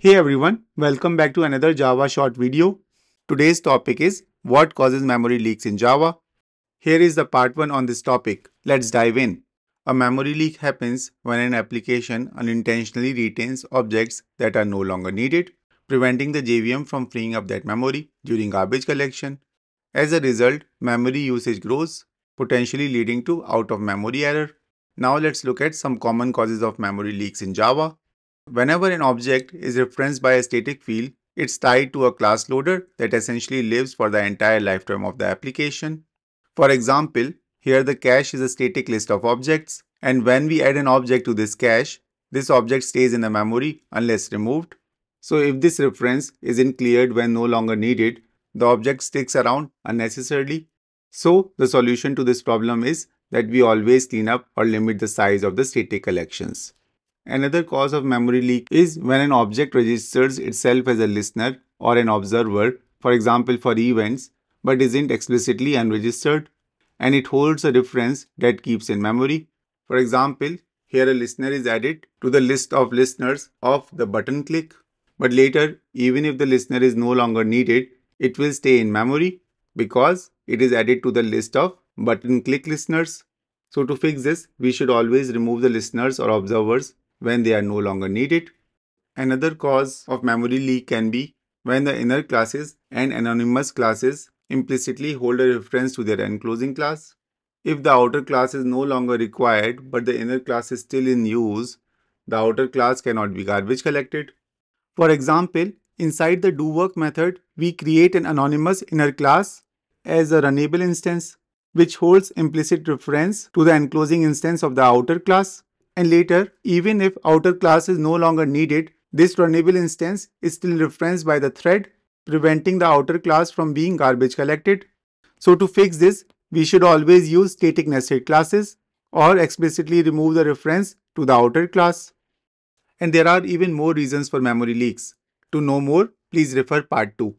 Hey everyone, welcome back to another Java short video. Today's topic is what causes memory leaks in Java. Here is the part 1 on this topic. Let's dive in. A memory leak happens when an application unintentionally retains objects that are no longer needed, preventing the JVM from freeing up that memory during garbage collection. As a result, memory usage grows, potentially leading to out-of-memory error. Now let's look at some common causes of memory leaks in Java. Whenever an object is referenced by a static field, it's tied to a class loader that essentially lives for the entire lifetime of the application. For example, here the cache is a static list of objects, and when we add an object to this cache, this object stays in the memory unless removed. So if this reference isn't cleared when no longer needed, the object sticks around unnecessarily. So the solution to this problem is that we always clean up or limit the size of the static collections. Another cause of memory leak is when an object registers itself as a listener or an observer, for example for events, but isn't explicitly unregistered and it holds a reference that keeps in memory. For example, here a listener is added to the list of listeners of the button click. But later, even if the listener is no longer needed, it will stay in memory because it is added to the list of button click listeners. So to fix this, we should always remove the listeners or observers when they are no longer needed. Another cause of memory leak can be when the inner classes and anonymous classes implicitly hold a reference to their enclosing class. If the outer class is no longer required but the inner class is still in use, the outer class cannot be garbage collected. For example, inside the doWork method, we create an anonymous inner class as a runnable instance, which holds implicit reference to the enclosing instance of the outer class. And later, even if outer class is no longer needed, this runnable instance is still referenced by the thread preventing the outer class from being garbage collected. So to fix this, we should always use static nested classes or explicitly remove the reference to the outer class. And there are even more reasons for memory leaks. To know more, please refer part 2.